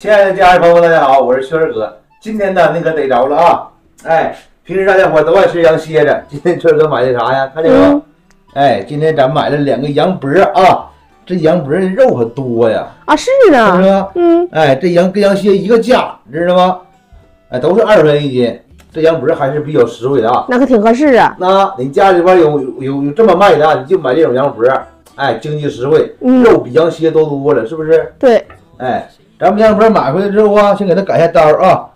亲爱的家人朋友们，大家好，我是轩儿哥。今天呢，那可逮着了啊！哎，平时大家伙都爱吃羊蝎子，今天轩儿哥买的啥呀？看见没有？哎，今天咱买了两个羊脖啊，这羊脖的肉可多呀，啊，是是呢，吧？嗯，哎，这羊跟羊蝎一个价，知道吗？哎，都是二十块钱一斤，这羊脖还是比较实惠的啊。那可挺合适啊。那你家里边有有有有这么卖的啊，你就买这种羊脖，哎，经济实惠，嗯，肉比羊蝎都多了，是不是？对，哎，咱们羊脖买回来之后啊，先给它改下刀啊。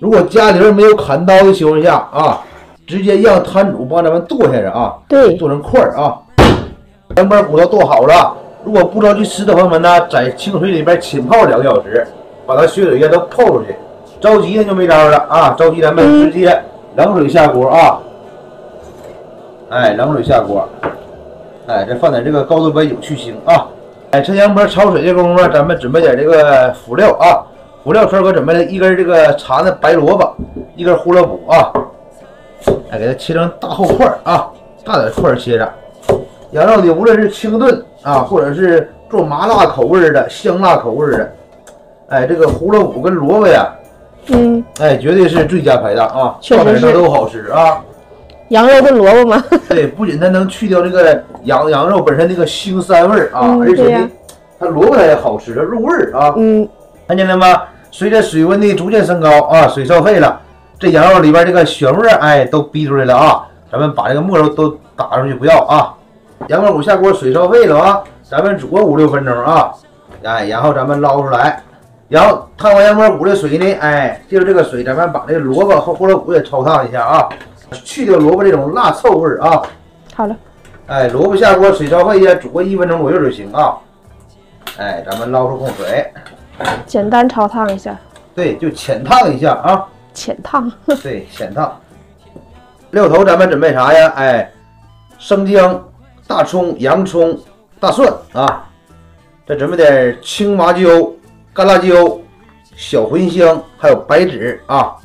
如果家里边没有砍刀的情况下啊，直接让摊主帮咱们剁下来啊，对，剁成块儿啊。羊脖骨头剁好了，如果不着急吃的朋友们呢，在清水里边浸泡两个小时，把它血水液都泡出去。着急那就没招了啊，着急咱们直接冷水下锅啊。哎，冷水下锅，哎，再放点这个高度白酒去腥啊。哎，这羊脖焯水这功夫，咱们准备点这个辅料啊。辅料川哥准备了一根这个长的白萝卜，一根胡萝卜啊。哎，给它切成大厚块儿啊，大点块儿切着。羊肉的无论是清炖啊，或者是做麻辣口味儿的、香辣口味儿的，哎，这个胡萝卜跟萝卜呀，嗯，哎，绝对是最佳拍档啊，确实是放哪儿都好吃啊。羊肉炖萝卜吗，对，不仅它能去掉这个羊羊肉本身那个腥膻味儿啊，嗯而且呢，它萝卜它也好吃，它入味儿啊。嗯，看见了吗？随着水温的逐渐升高啊，水烧沸了，这羊肉里边这个血沫儿哎都逼出来了啊。咱们把这个沫肉都打出去，不要啊。羊肉骨下锅，水烧沸了啊，咱们煮个五六分钟啊，哎，然后咱们捞出来，然后烫完羊膜骨的水呢，哎，借助这个水，咱们把这个萝卜和胡萝卜也焯烫一下啊，去掉萝卜这种辣臭味儿啊。好了，哎，萝卜下锅，水烧沸一下，煮个一分钟左右就行啊。哎，咱们捞出控水，简单焯烫一下，对，就浅烫一下啊。浅烫，对，浅烫。料头咱们准备啥呀？哎，生姜、大葱、洋葱、大蒜啊，再准备点青麻椒、干辣椒、小茴香，还有白芷啊。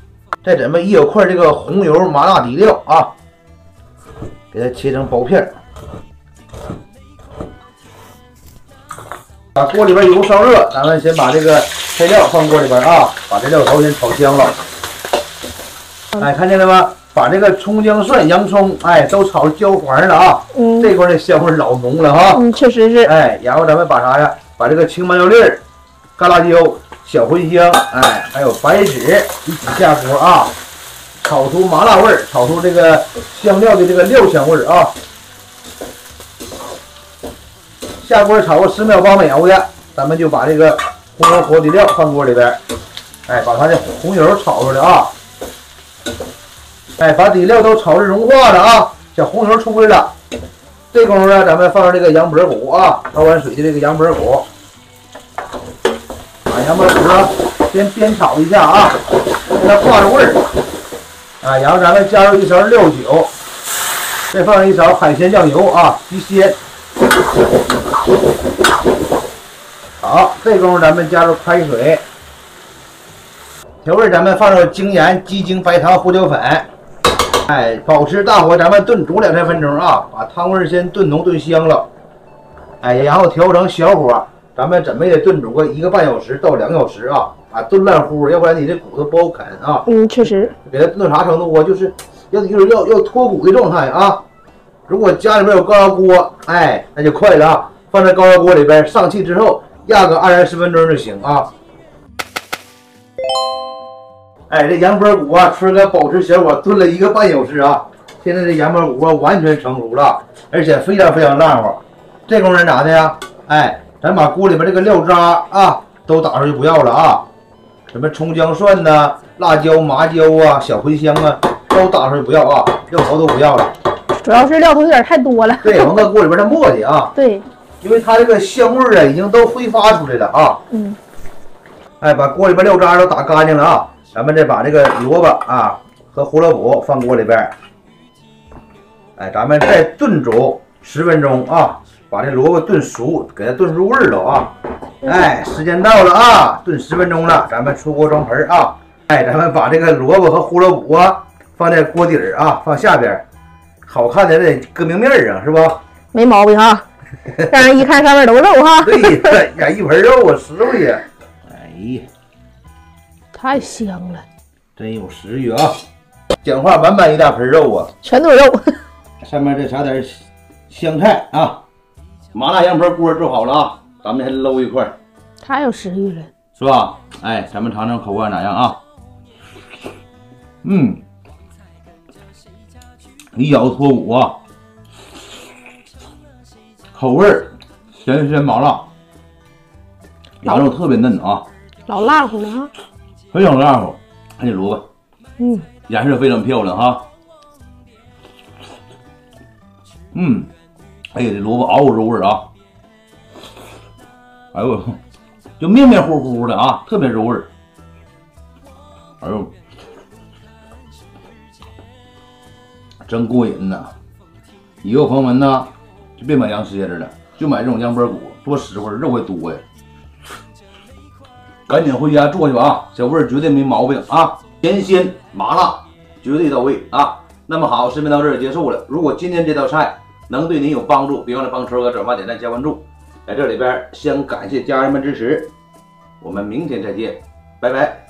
再准备一小块这个红油麻辣底料啊，给它切成薄片儿。把锅里边油烧热，咱们先把这个配料放锅里边啊，把这料头先炒香了。哎，看见了吗？把这个葱姜蒜、洋葱，哎，都炒焦黄了啊！嗯，这块的香味老浓了哈。嗯，确实是，哎，然后咱们把啥呀？把这个青麻椒粒儿、干辣椒、小茴香，哎，还有白芷一起下锅啊，炒出麻辣味儿，炒出这个香料的这个料香味儿啊。下锅炒个十秒八秒的，咱们就把这个红油火底料放锅里边，哎，把它的红油炒出来啊。哎，把底料都炒至融化了啊，小红油出来了。这功夫呢，咱们放上这个羊脖骨啊，焯完水的这个羊脖骨，把羊脖骨啊先煸炒一下啊，让它化着味儿。啊，然后咱们加入一勺料酒，再放一勺海鲜酱油啊，提鲜。好，这功夫咱们加入开水，调味咱们放入精盐、鸡精、白糖、胡椒粉。哎，保持大火，咱们炖煮两三分钟啊，把汤味儿先炖浓炖香了。哎，然后调成小火，咱们怎么也得炖煮个一个半小时到两个小时啊，啊，炖烂乎，要不然你这骨头不好啃啊。嗯，确实，给它炖到啥程度啊？就是要就是要要脱骨的状态啊。如果家里边有高压锅，哎，那就快了啊，放在高压锅里边，上气之后压个二三十分钟就行啊。哎，这羊脖骨啊，春哥保持小火炖了一个半小时啊。现在这羊脖骨啊完全成熟了，而且非常非常烂乎。这功夫咋的呀？哎，咱把锅里边这个料渣啊都打出去不要了啊，什么葱姜蒜呐、辣椒、麻椒啊、小茴香啊，都打出去不要啊，料头都不要了。主要是料头有点太多了，对，往搁锅里边它磨叽啊，对，因为它这个香味儿啊已经都挥发出来了啊。嗯，哎，把锅里边料渣都打干净了啊，咱们再把这个萝卜啊和胡萝卜放锅里边，哎，咱们再炖煮十分钟啊，把这萝卜炖熟，给它炖入味儿了啊。哎，时间到了啊，炖十分钟了，咱们出锅装盆儿啊。哎，咱们把这个萝卜和胡萝卜啊放在锅底儿啊，放下边，好看的得搁明面儿啊，是不？没毛病哈，让人一看上面都是肉哈。对呀，呀，一盆肉啊，实惠呀。哎呀，太香了，真有食欲啊！讲话满满一大盆肉啊，全都是肉。上面再撒点香菜啊，麻辣羊盆锅做好了啊，咱们先搂一块，太有食欲了。是吧？哎，咱们尝尝口感咋样啊？嗯，一咬脱骨啊，口味儿咸鲜麻辣，羊肉特别嫩啊，老辣乎了啊！非常辣乎。看这萝卜，嗯，颜色非常漂亮哈。嗯，哎呀，这萝卜嗷嗷入味儿啊！哎呦，就面面糊糊的啊，特别入味儿。哎呦，真过瘾呐！以后朋友们呢，就别买羊蝎子了，就买这种羊脖骨，多实惠，肉还多呀。赶紧回家做去吧啊，小味儿绝对没毛病啊，甜鲜麻辣绝对到位啊。那么好，视频到这儿结束了。如果今天这道菜能对您有帮助，别忘了帮春哥转发、点赞、加关注。在这里边先感谢家人们支持，我们明天再见，拜拜。